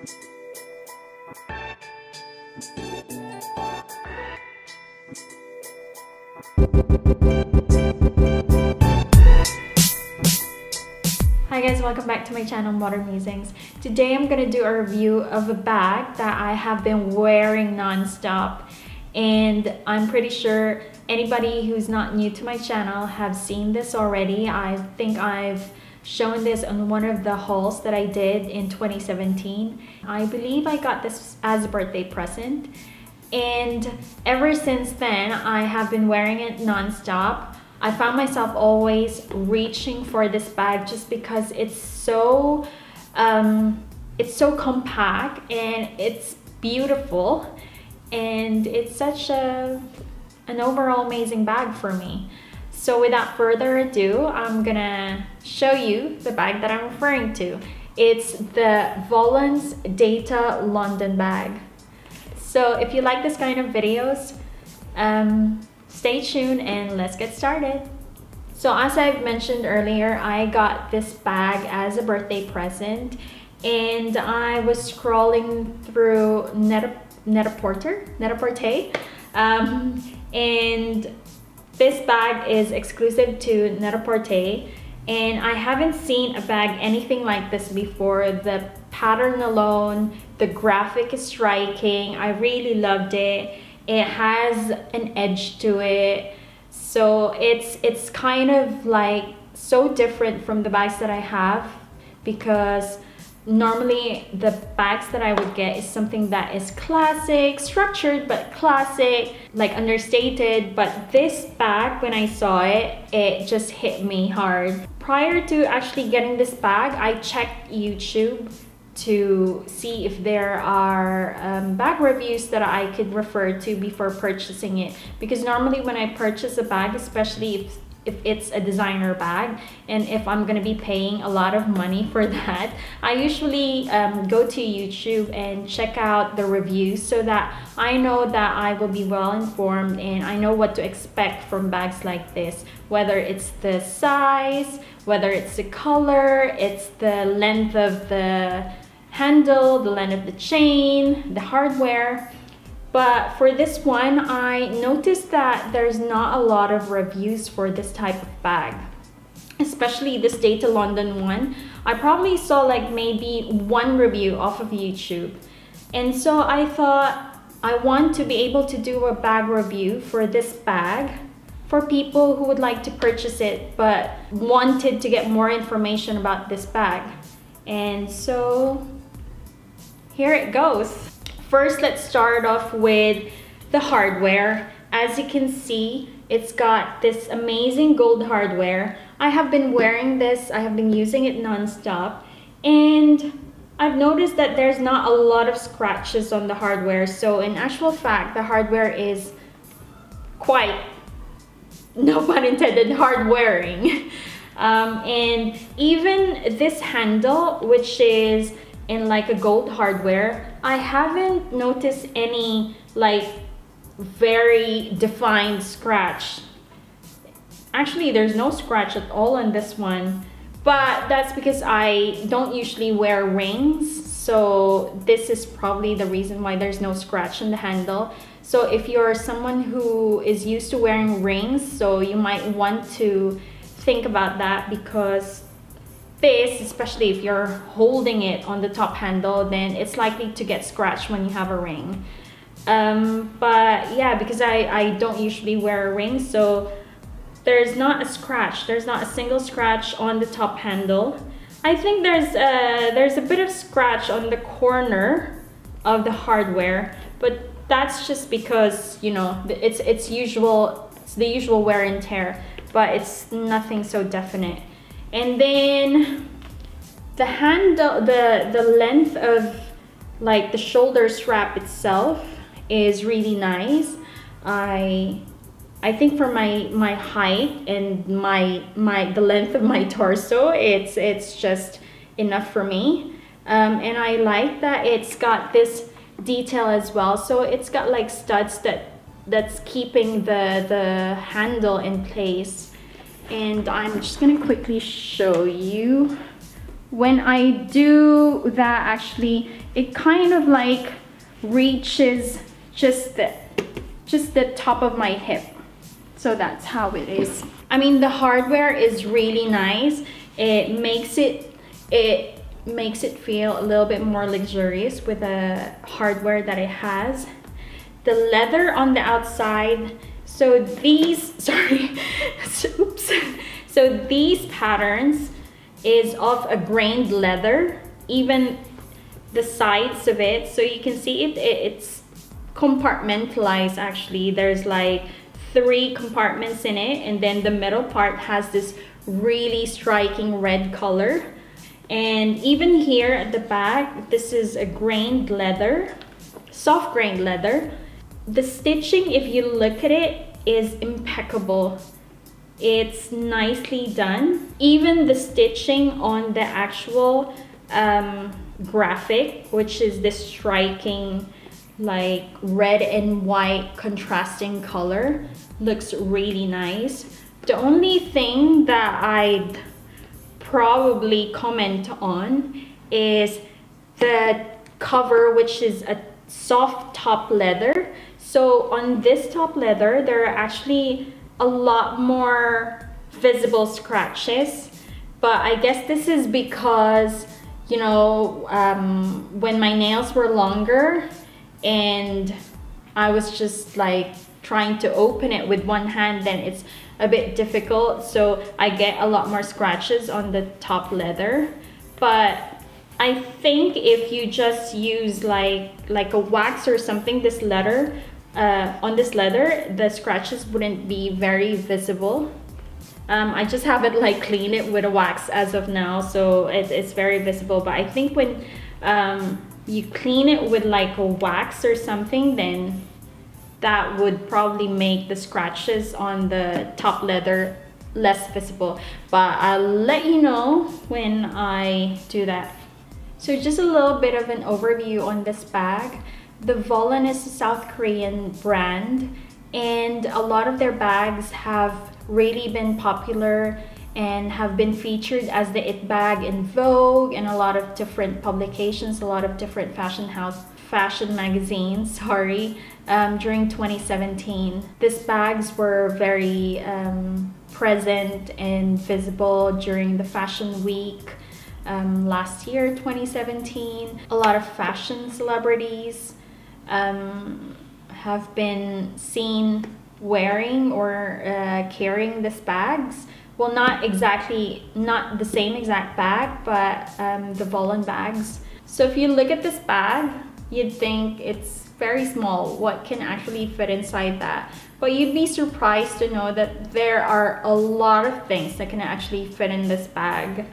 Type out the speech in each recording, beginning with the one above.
Hi guys, welcome back to my channel Modern Musings. Today I'm gonna do a review of a bag that I have been wearing non-stop and I'm pretty sure anybody who's not new to my channel have seen this already. I think I've shown this on one of the hauls that I did in 2017. I believe I got this as a birthday present and ever since then I have been wearing it non-stop. I found myself always reaching for this bag just because it's so um, it's so compact and it's beautiful and it's such a an overall amazing bag for me. So without further ado, I'm gonna show you the bag that I'm referring to. It's the Volon's Data London bag. So if you like this kind of videos, um, Stay tuned and let's get started. So as I've mentioned earlier, I got this bag as a birthday present and I was scrolling through Net Net-a-Porter, Net-a-Porter, um, and this bag is exclusive to Net-a-Porter and I haven't seen a bag anything like this before. The pattern alone, the graphic is striking. I really loved it it has an edge to it so it's it's kind of like so different from the bags that I have because normally the bags that I would get is something that is classic, structured but classic, like understated. But this bag, when I saw it, it just hit me hard. Prior to actually getting this bag, I checked YouTube to see if there are um, bag reviews that I could refer to before purchasing it because normally when I purchase a bag especially if if it's a designer bag and if I'm gonna be paying a lot of money for that I usually um, go to YouTube and check out the reviews so that I know that I will be well informed and I know what to expect from bags like this whether it's the size whether it's the color it's the length of the handle, the length of the chain, the hardware. But for this one, I noticed that there's not a lot of reviews for this type of bag, especially this Data London one. I probably saw like maybe one review off of YouTube. And so I thought I want to be able to do a bag review for this bag for people who would like to purchase it but wanted to get more information about this bag. And so here it goes. First, let's start off with the hardware. As you can see, it's got this amazing gold hardware. I have been wearing this, I have been using it non-stop, and I've noticed that there's not a lot of scratches on the hardware. So in actual fact, the hardware is quite, no pun intended, hard wearing. Um, and even this handle, which is in like a gold hardware, I haven't noticed any like very defined scratch. Actually, there's no scratch at all on this one, but that's because I don't usually wear rings. So this is probably the reason why there's no scratch on the handle. So if you're someone who is used to wearing rings, so you might want to think about that because this, especially if you're holding it on the top handle, then it's likely to get scratched when you have a ring. Um, but yeah, because I, I don't usually wear a ring, so there's not a scratch. There's not a single scratch on the top handle. I think there's a, there's a bit of scratch on the corner of the hardware, but that's just because, you know, it's, it's usual, it's the usual wear and tear, but it's nothing so definite and then the handle the the length of like the shoulder strap itself is really nice. I i think for my my height and my my the length of my torso it's it's just enough for me. Um, and i like that it's got this detail as well. So it's got like studs that that's keeping the the handle in place and I'm just gonna quickly show you when I do that actually, it kind of like reaches just the, just the top of my hip. So that's how it is. I mean, the hardware is really nice. It makes it, it makes it feel a little bit more luxurious with the hardware that it has. The leather on the outside, so these, sorry, oops. So these patterns is of a grained leather, even the sides of it. So you can see it, it it's compartmentalized actually. There's like three compartments in it and then the middle part has this really striking red color and even here at the back this is a grained leather soft grained leather the stitching if you look at it is impeccable. It's nicely done. Even the stitching on the actual um, graphic which is this striking like red and white contrasting color looks really nice. The only thing that I'd probably comment on is the cover which is a soft top leather so on this top leather there are actually a lot more visible scratches. But I guess this is because you know um, when my nails were longer and I was just like trying to open it with one hand then it's a bit difficult. So I get a lot more scratches on the top leather. But I think if you just use like like a wax or something this leather uh, on this leather the scratches wouldn't be very visible um, I just haven't like cleaned it with a wax as of now so it, it's very visible but I think when um, you clean it with like a wax or something, then that would probably make the scratches on the top leather less visible. But I'll let you know when I do that. So just a little bit of an overview on this bag. The Volon is a South Korean brand and a lot of their bags have really been popular and have been featured as the it bag in Vogue and a lot of different publications, a lot of different fashion house fashion magazines, sorry, um, during 2017. These bags were very um, present and visible during the fashion week um, last year, 2017. A lot of fashion celebrities um, have been seen wearing or uh, carrying these bags. Well not exactly not the same exact bag but um, the Volon bags. So if you look at this bag you'd think it's very small. What can actually fit inside that? But you'd be surprised to know that there are a lot of things that can actually fit in this bag.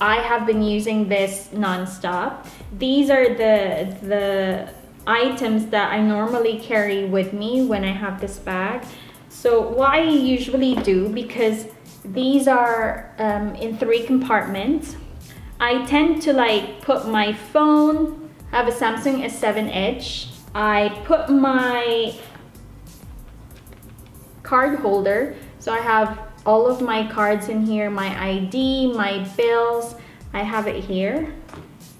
I have been using this non-stop. These are the the items that I normally carry with me when I have this bag so what I usually do because these are um, in three compartments. I tend to like put my phone, I have a Samsung S7 Edge. I put my card holder. So I have all of my cards in here, my ID, my bills, I have it here.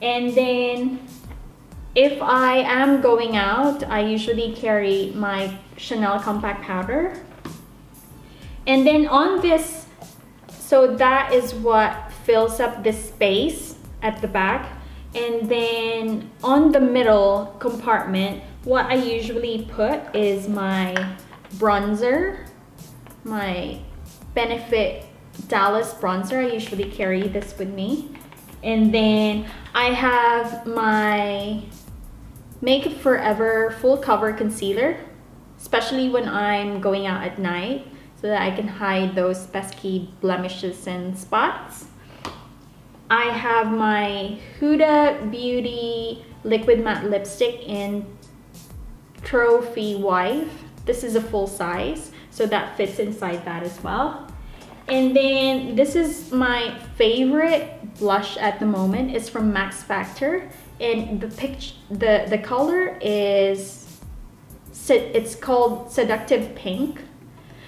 And then if I am going out, I usually carry my Chanel compact powder. And then on this so that is what fills up the space at the back. And then on the middle compartment, what I usually put is my bronzer, my Benefit Dallas bronzer. I usually carry this with me. And then I have my Makeup Forever full cover concealer, especially when I'm going out at night so that I can hide those pesky blemishes and spots. I have my Huda Beauty Liquid Matte Lipstick in Trophy Wife. This is a full size, so that fits inside that as well. And then this is my favorite blush at the moment. It's from Max Factor. And the picture, the, the color is, it's called Seductive Pink.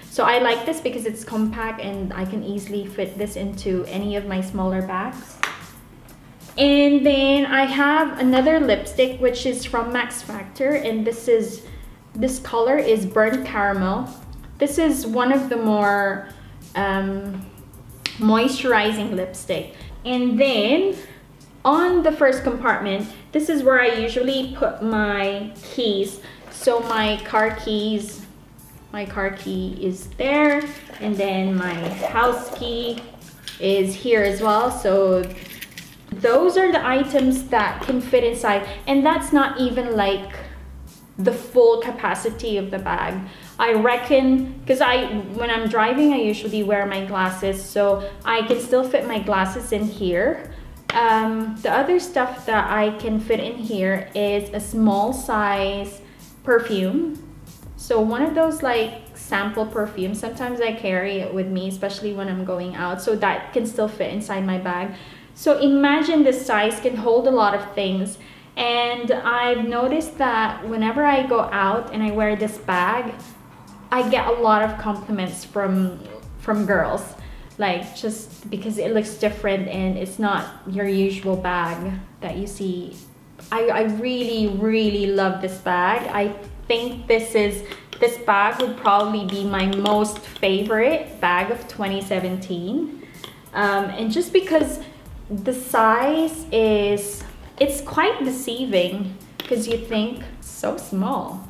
So I like this because it's compact and I can easily fit this into any of my smaller bags. And then I have another lipstick which is from Max Factor and this is this color is burnt caramel. This is one of the more um, moisturizing lipstick. And then on the first compartment, this is where I usually put my keys. So my car keys, my car key is there. And then my house key is here as well. So those are the items that can fit inside. And that's not even like the full capacity of the bag. I reckon, because I, when I'm driving, I usually wear my glasses, so I can still fit my glasses in here. Um, the other stuff that I can fit in here is a small size perfume. So one of those like sample perfumes, sometimes I carry it with me, especially when I'm going out, so that can still fit inside my bag. So imagine this size can hold a lot of things. And I've noticed that whenever I go out and I wear this bag, I get a lot of compliments from from girls like just because it looks different and it's not your usual bag that you see. I, I really really love this bag. I think this is this bag would probably be my most favorite bag of 2017 um, and just because the size is it's quite deceiving because you think so small.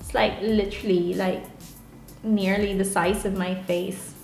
It's like literally like nearly the size of my face.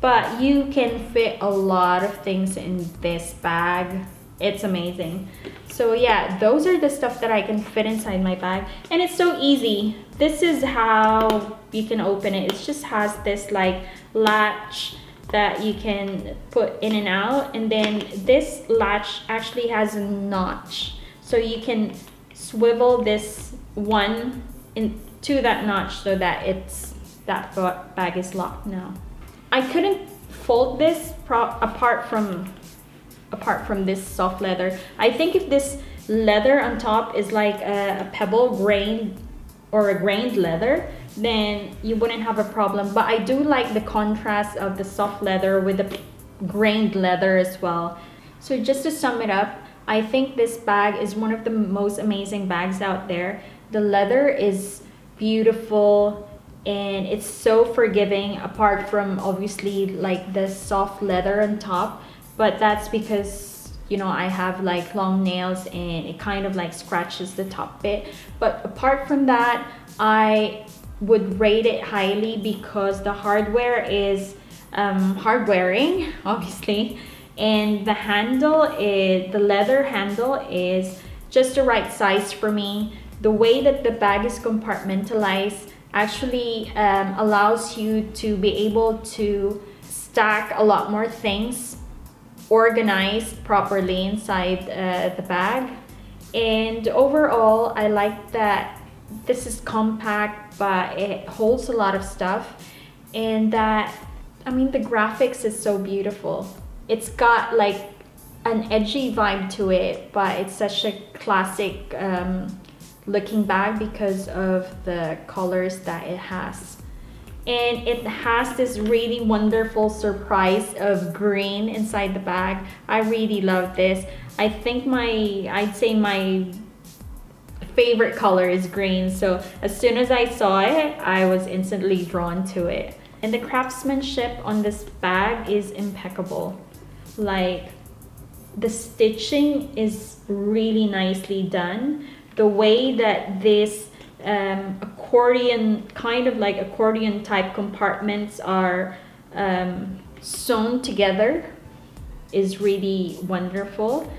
But you can fit a lot of things in this bag. It's amazing. So yeah, those are the stuff that I can fit inside my bag. And it's so easy. This is how you can open it. It just has this like latch that you can put in and out. And then this latch actually has a notch. So you can swivel this one into that notch so that it's that bag is locked now. I couldn't fold this apart from apart from this soft leather. I think if this leather on top is like a, a pebble grain or a grained leather, then you wouldn't have a problem. But I do like the contrast of the soft leather with the grained leather as well. So just to sum it up, I think this bag is one of the most amazing bags out there. The leather is beautiful and it's so forgiving apart from obviously like the soft leather on top. But that's because you know I have like long nails and it kind of like scratches the top bit. But apart from that I would rate it highly because the hardware is um, hard wearing obviously. And the handle is the leather handle is just the right size for me. The way that the bag is compartmentalized actually um, allows you to be able to stack a lot more things organized properly inside uh, the bag. And overall I like that this is compact but it holds a lot of stuff. And that I mean the graphics is so beautiful. It's got like an edgy vibe to it but it's such a classic um, looking back because of the colors that it has. And it has this really wonderful surprise of green inside the bag. I really love this. I think my i'd say my favorite color is green. So as soon as i saw it i was instantly drawn to it. And the craftsmanship on this bag is impeccable. Like the stitching is really nicely done the way that this um, accordion, kind of like accordion type compartments are um, sewn together is really wonderful.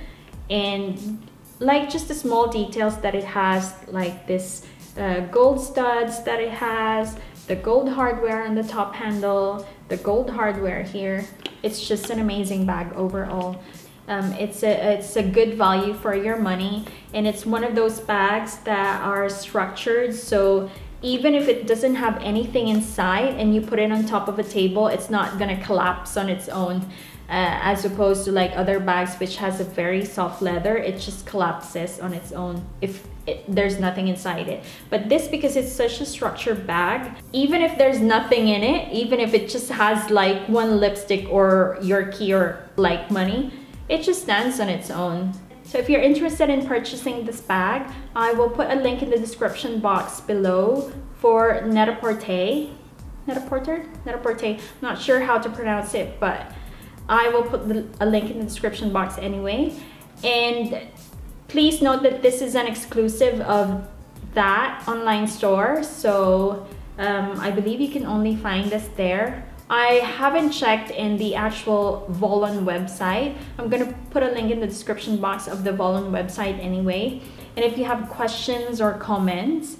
And like just the small details that it has, like this uh, gold studs that it has, the gold hardware on the top handle, the gold hardware here. It's just an amazing bag overall. Um, it's a it's a good value for your money, and it's one of those bags that are structured so even if it doesn't have anything inside and you put it on top of a table, it's not gonna collapse on its own. Uh, as opposed to like other bags which has a very soft leather it just collapses on its own if it, there's nothing inside it but this because it's such a structured bag even if there's nothing in it even if it just has like one lipstick or your key or like money it just stands on its own. So if you're interested in purchasing this bag, I will put a link in the description box below for Net-a-Porter. Net-a-Porter? Net-a-Porter. Not sure how to pronounce it, but I will put the, a link in the description box anyway. And please note that this is an exclusive of that online store. So um, I believe you can only find this there. I haven't checked in the actual Volon website. I'm gonna put a link in the description box of the Volon website anyway. And if you have questions or comments,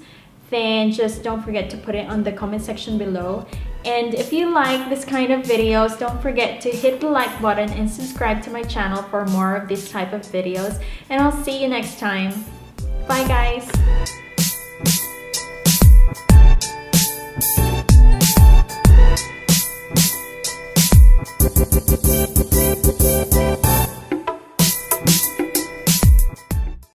then just don't forget to put it on the comment section below. And if you like this kind of videos, don't forget to hit the like button and subscribe to my channel for more of this type of videos. And I'll see you next time. Bye guys!